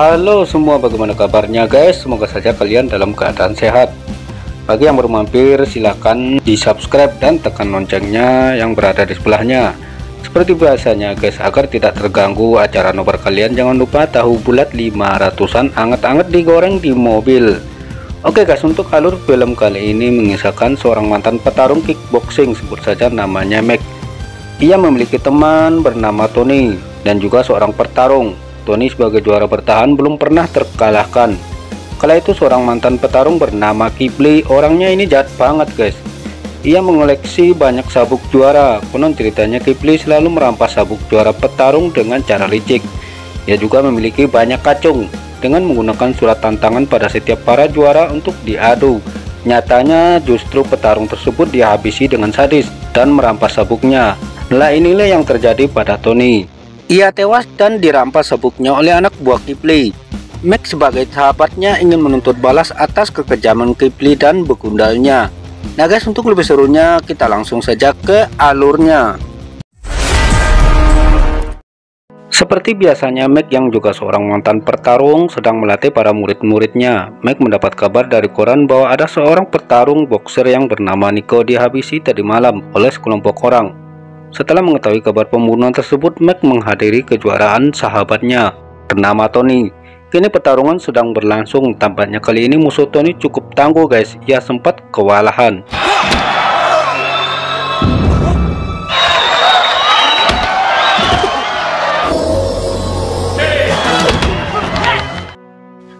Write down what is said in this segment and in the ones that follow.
Halo semua bagaimana kabarnya guys? Semoga saja kalian dalam keadaan sehat. Bagi yang baru mampir silahkan di subscribe dan tekan loncengnya yang berada di sebelahnya. Seperti biasanya guys agar tidak terganggu acara nobar kalian jangan lupa tahu bulat 500an anget-anget digoreng di mobil. Oke guys untuk alur film kali ini mengisahkan seorang mantan petarung kickboxing sebut saja namanya Mac. Ia memiliki teman bernama Tony dan juga seorang petarung Tony sebagai juara bertahan belum pernah terkalahkan. Kala itu seorang mantan petarung bernama Kipli, orangnya ini jahat banget guys. Ia mengoleksi banyak sabuk juara, konon ceritanya Kipli selalu merampas sabuk juara petarung dengan cara licik. Ia juga memiliki banyak kacung dengan menggunakan surat tantangan pada setiap para juara untuk diadu. Nyatanya justru petarung tersebut dihabisi dengan sadis dan merampas sabuknya. Nah inilah yang terjadi pada Tony. Ia tewas dan dirampas sabuknya oleh anak buah Kipli. Max sebagai sahabatnya ingin menuntut balas atas kekejaman Kipli dan begundalnya. Nah guys untuk lebih serunya kita langsung saja ke alurnya. Seperti biasanya Mac yang juga seorang mantan pertarung sedang melatih para murid-muridnya. Mac mendapat kabar dari koran bahwa ada seorang petarung boxer yang bernama Nico dihabisi tadi malam oleh sekelompok orang. Setelah mengetahui kabar pembunuhan tersebut, Mac menghadiri kejuaraan sahabatnya bernama Tony. Kini pertarungan sedang berlangsung. Tampaknya kali ini musuh Tony cukup tangguh guys. Ia sempat kewalahan.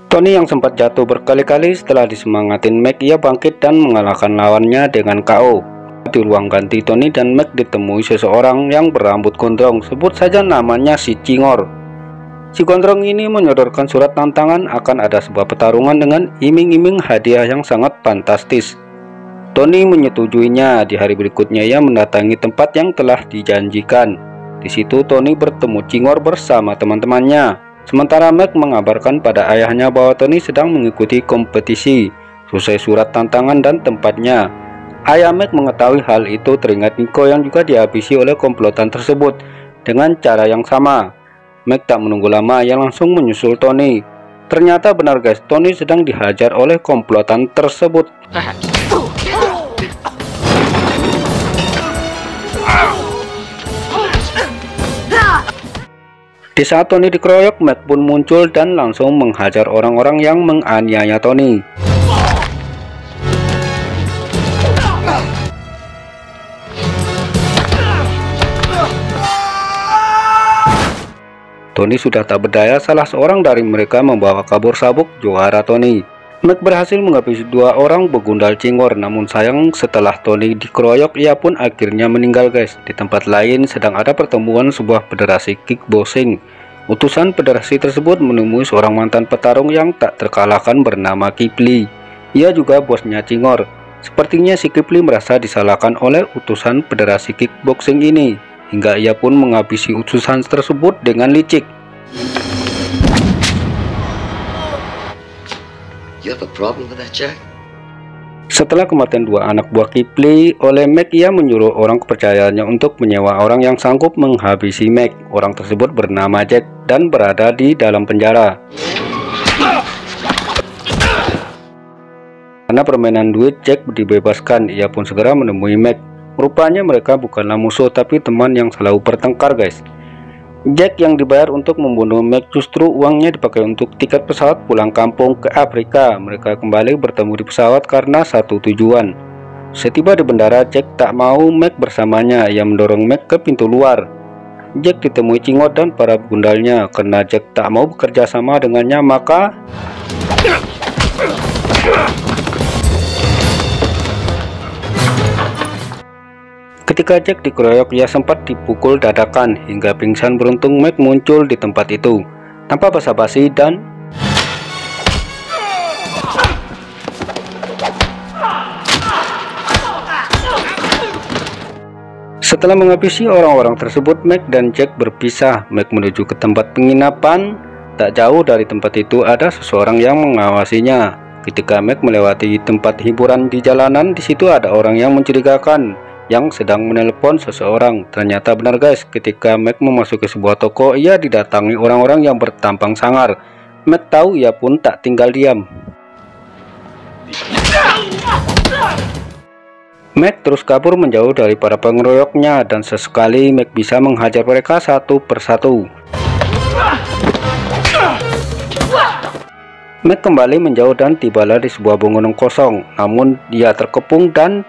Tony yang sempat jatuh berkali-kali setelah disemangatin Mac ia bangkit dan mengalahkan lawannya dengan KO. Di ruang ganti Tony dan Mac ditemui seseorang yang berambut gondrong, sebut saja namanya si Cingor. Si gondrong ini menyodorkan surat tantangan akan ada sebuah pertarungan dengan iming-iming hadiah yang sangat fantastis. Tony menyetujuinya. Di hari berikutnya ia mendatangi tempat yang telah dijanjikan. Di situ Tony bertemu Cingor bersama teman-temannya. Sementara Mac mengabarkan pada ayahnya bahwa Tony sedang mengikuti kompetisi, selesai surat tantangan dan tempatnya. Ayah Mac mengetahui hal itu teringat Nico yang juga dihabisi oleh komplotan tersebut dengan cara yang sama. Mac tak menunggu lama, ia langsung menyusul Tony. Ternyata benar guys, Tony sedang dihajar oleh komplotan tersebut. Di saat Tony dikeroyok, Mac pun muncul dan langsung menghajar orang-orang yang menganiaya Tony. Tony sudah tak berdaya, salah seorang dari mereka membawa kabur sabuk juara Tony. Mac berhasil menghabisi dua orang begundal cingor, namun sayang setelah Tony dikeroyok, ia pun akhirnya meninggal guys. Di tempat lain sedang ada pertemuan sebuah federasi kickboxing. Utusan federasi tersebut menemui seorang mantan petarung yang tak terkalahkan bernama Kipli. Ia juga bosnya cingor. Sepertinya si Kipli merasa disalahkan oleh utusan federasi kickboxing ini hingga ia pun menghabisi utusan tersebut dengan licik. Setelah kematian dua anak buah Kipli, oleh Mac ia menyuruh orang kepercayaannya untuk menyewa orang yang sanggup menghabisi Mac. Orang tersebut bernama Jack dan berada di dalam penjara. Karena permainan duit, Jack dibebaskan. Ia pun segera menemui Mac Rupanya mereka bukanlah musuh tapi teman yang selalu bertengkar guys. Jack yang dibayar untuk membunuh Mac justru uangnya dipakai untuk tiket pesawat pulang kampung ke Afrika. Mereka kembali bertemu di pesawat karena satu tujuan. Setiba di bandara, Jack tak mau Mac bersamanya. Ia mendorong Mac ke pintu luar. Jack ditemui Cingot dan para gundalnya. Karena Jack tak mau bekerja sama dengannya, maka Ketika Jack dikeroyok, ia sempat dipukul dadakan hingga pingsan beruntung Mac muncul di tempat itu. Tanpa basa-basi dan Setelah menghabisi orang-orang tersebut, Mac dan Jack berpisah. Mac menuju ke tempat penginapan. Tak jauh dari tempat itu ada seseorang yang mengawasinya. Ketika Mac melewati tempat hiburan di jalanan, di situ ada orang yang mencurigakan yang sedang menelpon seseorang. Ternyata benar guys, ketika Mac memasuki sebuah toko, ia didatangi orang-orang yang bertampang sangar. Mac tahu ia pun tak tinggal diam. Mac terus kabur menjauh dari para pengeroyoknya dan sesekali Mac bisa menghajar mereka satu persatu. Mac kembali menjauh dan tibalah di sebuah bangunan kosong, namun dia terkepung dan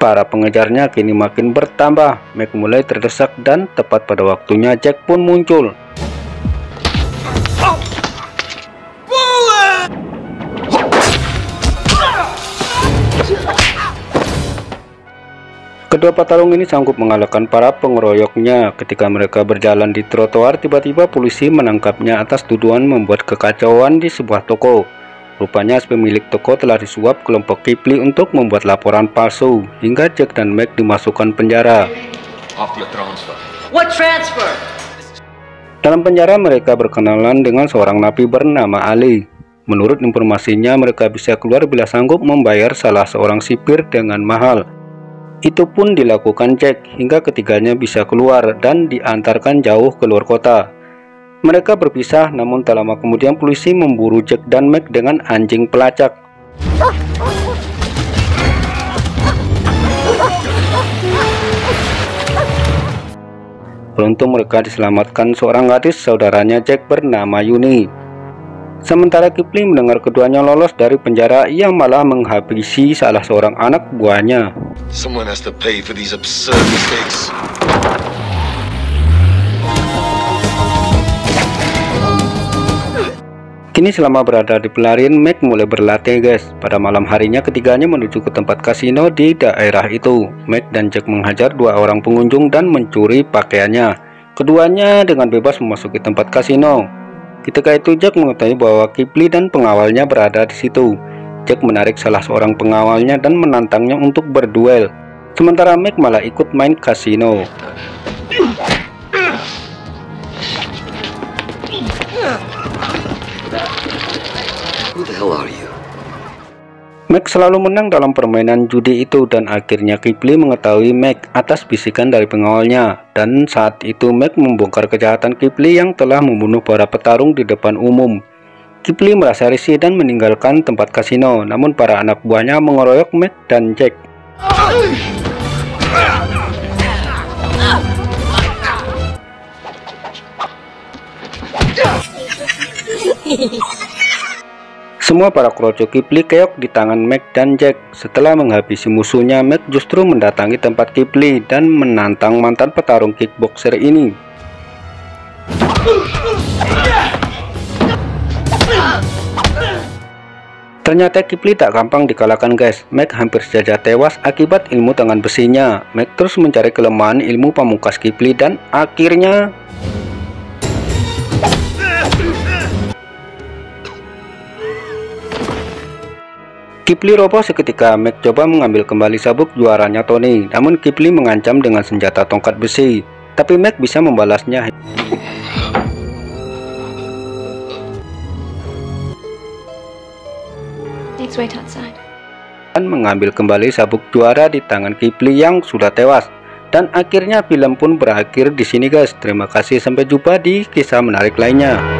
para pengejarnya kini makin bertambah. Mac mulai terdesak dan tepat pada waktunya Jack pun muncul. Kedua petarung ini sanggup mengalahkan para pengeroyoknya. Ketika mereka berjalan di trotoar, tiba-tiba polisi menangkapnya atas tuduhan membuat kekacauan di sebuah toko. Rupanya pemilik toko telah disuap kelompok Kipli untuk membuat laporan palsu, hingga Jack dan Meg dimasukkan penjara. Dalam penjara mereka berkenalan dengan seorang napi bernama Ali. Menurut informasinya mereka bisa keluar bila sanggup membayar salah seorang sipir dengan mahal. Itu pun dilakukan Jack hingga ketiganya bisa keluar dan diantarkan jauh ke luar kota. Mereka berpisah namun tak lama kemudian polisi memburu Jack dan Mac dengan anjing pelacak. Beruntung mereka diselamatkan seorang gadis saudaranya Jack bernama Yuni. Sementara Kipling mendengar keduanya lolos dari penjara, ia malah menghabisi salah seorang anak buahnya. Kini selama berada di pelarian, Mac mulai berlatih guys. Pada malam harinya ketiganya menuju ke tempat kasino di daerah itu. Mac dan Jack menghajar dua orang pengunjung dan mencuri pakaiannya. Keduanya dengan bebas memasuki tempat kasino. Ketika itu Jack mengetahui bahwa Kipli dan pengawalnya berada di situ. Jack menarik salah seorang pengawalnya dan menantangnya untuk berduel. Sementara Mac malah ikut main kasino. Hell are you? Mac selalu menang dalam permainan judi itu dan akhirnya Kipli mengetahui Mac atas bisikan dari pengawalnya dan saat itu Mac membongkar kejahatan Kipli yang telah membunuh para petarung di depan umum. Kipli merasa risih dan meninggalkan tempat kasino namun para anak buahnya mengeroyok Mac dan Jack. Semua para kroco Kipli keok di tangan Mac dan Jack. Setelah menghabisi musuhnya, Mac justru mendatangi tempat Kipli dan menantang mantan petarung kickboxer ini. Ternyata Kipli tak gampang dikalahkan guys. Mac hampir saja tewas akibat ilmu tangan besinya. Mac terus mencari kelemahan ilmu pamungkas Kipli dan akhirnya Kipli roboh seketika Mac coba mengambil kembali sabuk juaranya Tony. Namun Kipli mengancam dengan senjata tongkat besi. Tapi Mac bisa membalasnya. Dan mengambil kembali sabuk juara di tangan Kipli yang sudah tewas. Dan akhirnya film pun berakhir di sini guys. Terima kasih. Sampai jumpa di kisah menarik lainnya